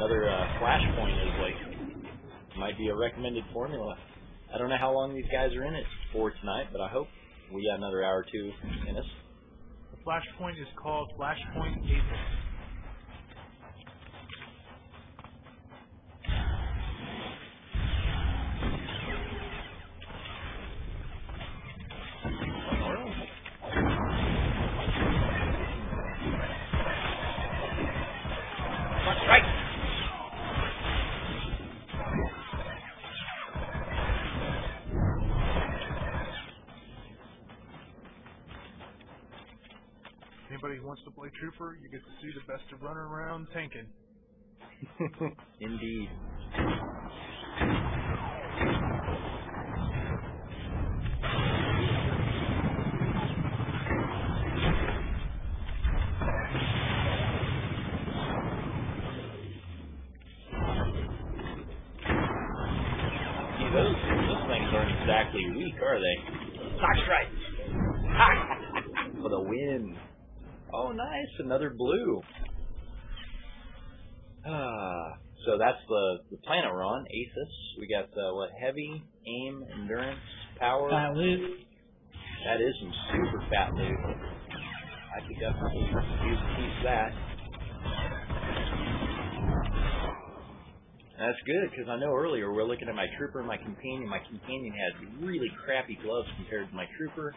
another uh, flashpoint is like might be a recommended formula. I don't know how long these guys are in it for tonight, but I hope we got another hour or two in us. The flashpoint is called Flashpoint Apex. Anybody who wants to play Trooper, you get to see the best of running around tanking. Indeed. See, those, those things aren't exactly weak, are they? Stockstrike! For the win. Oh, nice. Another blue. Ah, so that's the, the planet we're on, Athiss. We got, uh, what, heavy, aim, endurance, power. Fat loot. That is some super fat loot. I could definitely use a piece of that. That's good, because I know earlier we are looking at my trooper and my companion. My companion had really crappy gloves compared to my trooper.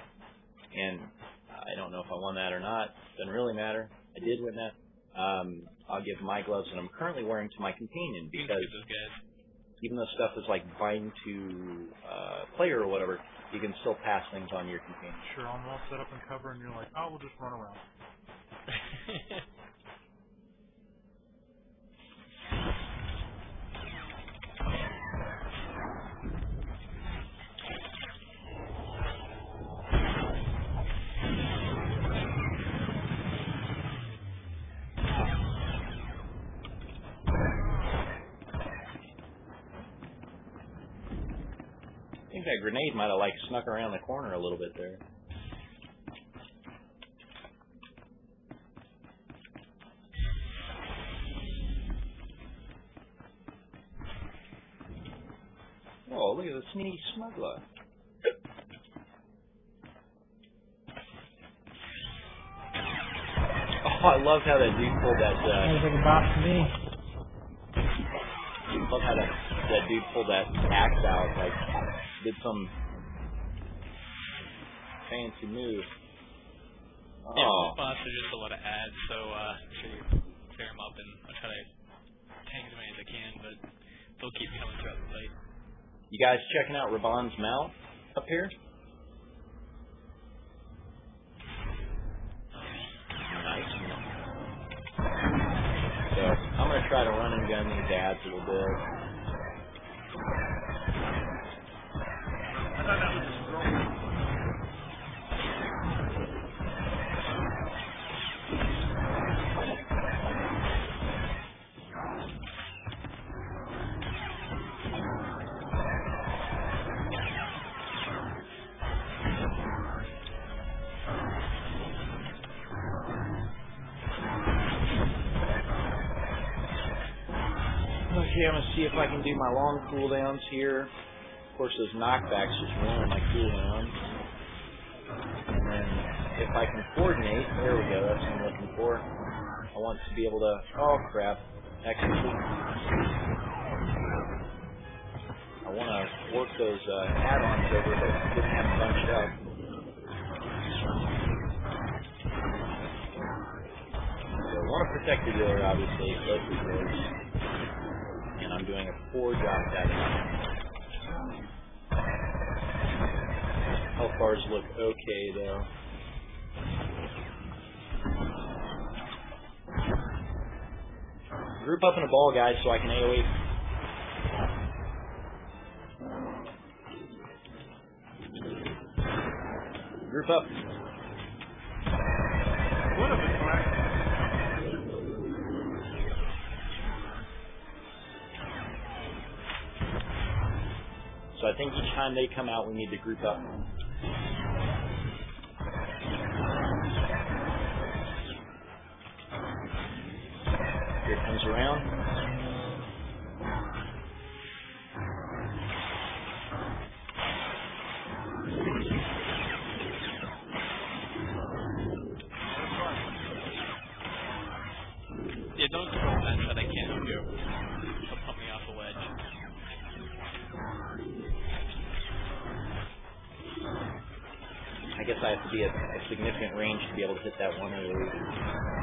And I don't know if I won that or not. Doesn't really matter. I did win that. Um, I'll give my gloves that I'm currently wearing to my companion because keep those guys. even though stuff is like bind to uh, player or whatever, you can still pass things on to your companion. Sure, I'm all set up and cover, and you're like, oh, we'll just run around. I think that grenade might have like snuck around the corner a little bit there. Oh, look at the sneaky smuggler. Oh, I love how that dude pulled that. Uh, Sounds like a box to me. love how that that dude pulled that axe out, like did some fancy move. Yeah, Oh, the bots are just a lot of ads, so uh, sure you clear them up, and I'll try to tank as many as I can, but they'll keep coming throughout the fight. you guys checking out Raban's mount up here? Nice. So I'm gonna try to run and gun these ads a little bit. Okay, I'm gonna see if I can do my long cooldowns here. Of course, those knockbacks just ruin my cooldown. And then if I can coordinate, there we go. That's what I'm looking for. I want to be able to. Oh crap! Actually, I want to work those uh, add-ons over, but didn't have bunched up. So I want to protect the dealer, obviously, both of I'm doing a poor job. Health bars look okay though. Group up in a ball, guys, so I can AoE. Group up. What if I think each time they come out, we need to group up. Here it comes around. I guess I have to be at a significant range to be able to hit that one oh eight. Okay,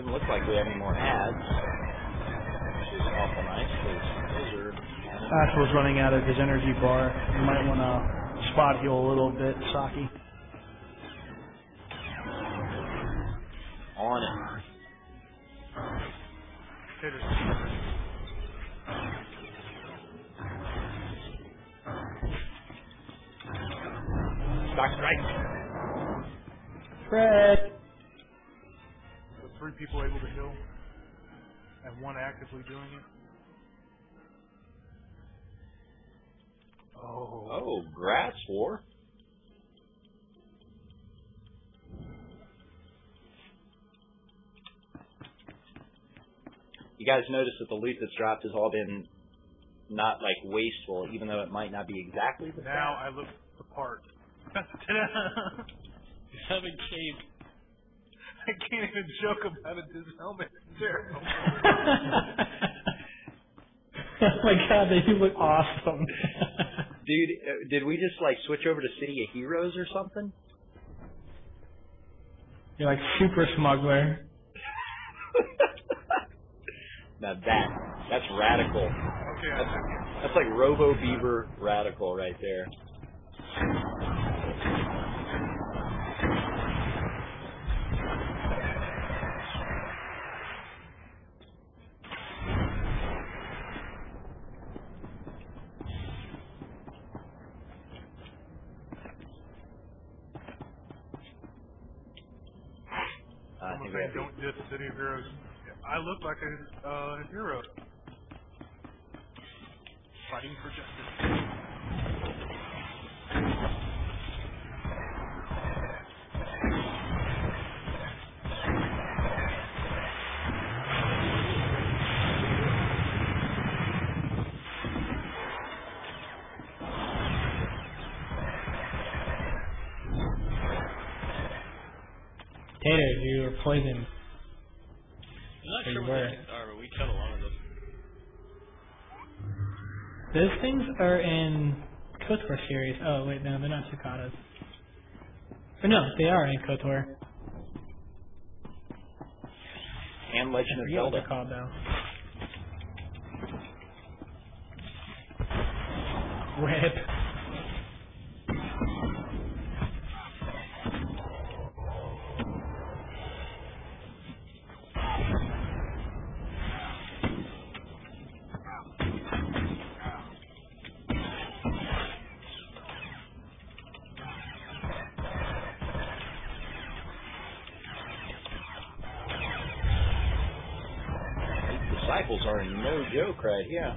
doesn't look like we have any more ads, which is awful nice because those are. Ash was running out of his energy bar. You might want to spot heal a little bit, Saki. on it. Stock strike. Fred. So three people able to heal, and one actively doing it. Oh. Oh, grass war. You guys notice that the loot that's dropped has all been not like wasteful, even though it might not be exactly the Now I look the part. Ta-da! He's having cape. I can't even joke about it. This helmet is terrible. oh my god, they do look awesome. Dude, uh, did we just like switch over to City of Heroes or something? You're like super smuggler. now that that's radical. Okay, I took it. That's like Robo Beaver radical right there. I I'm think we saying have to- don't diss City of Heroes. I look like a uh, hero. Fighting for justice. Were poisoned. I'm not They sure what were. those things are, but we killed a lot of them. Those things are in KOTOR series. Oh wait, no, they're not cicadas. Or no, they are in KOTOR. and Legend of forget what Zelda. they're called though. Rip. Disciples are no joke right here.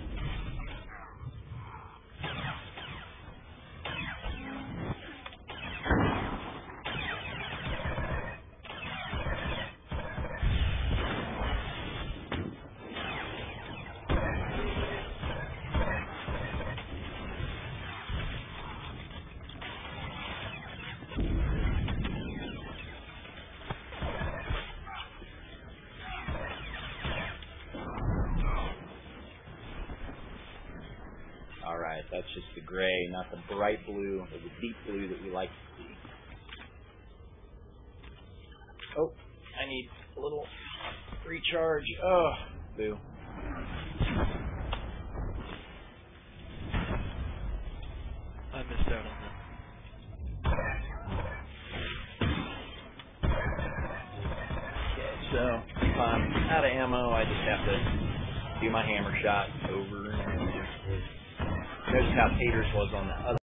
Right, that's just the gray, not the bright blue or the deep blue that we like to see. Oh, I need a little recharge. Oh, boo. I missed out on that. Okay, so if I'm out of ammo, I just have to do my hammer shot over. Notice how Taters was on the other.